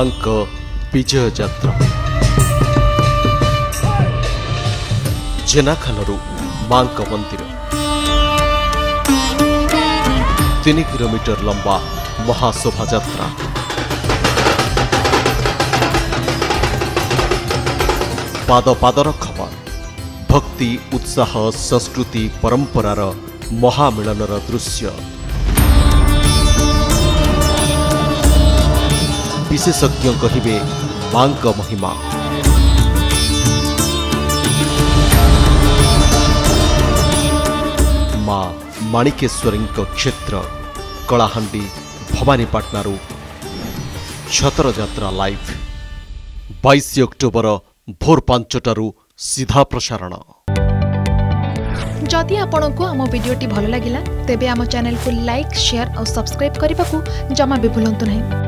अंक ବିଜୟ ଯାତ୍ରା ଜେନାଖାଲରୁ ମାଙ୍କ ମନ୍ଦିର ତିନି କିଲୋମିଟର ଲମ୍ବା ମହାଶୋଭାଯାତ୍ରା ପାଦ ପାଦର ଖବର ଭକ୍ତି ଉତ୍ସାହ ସଂସ୍କୃତି ପରମ୍ପରାର ମହାମିଳନର ଦୃଶ୍ୟ ବିଶେଷଜ୍ଞ କହିବେ ମାଙ୍କ ମହିମା ମା ମାଣିକେଶ୍ୱରୀଙ୍କ କ୍ଷେତ୍ର କଳାହାଣ୍ଡି ଭବାନୀପାଟଣାରୁ ଛତର ଯାତ୍ରା ଲାଇଭ୍ ବାଇଶ ଅକ୍ଟୋବର ଭୋର ପାଞ୍ଚଟାରୁ ସିଧା ପ୍ରସାରଣ ଯଦି ଆପଣଙ୍କୁ ଆମ ଭିଡ଼ିଓଟି ଭଲ ଲାଗିଲା ତେବେ ଆମ ଚ୍ୟାନେଲକୁ ଲାଇକ୍ ସେୟାର ଆଉ ସବସ୍କ୍ରାଇବ୍ କରିବାକୁ ଜମା ବି ଭୁଲନ୍ତୁ ନାହିଁ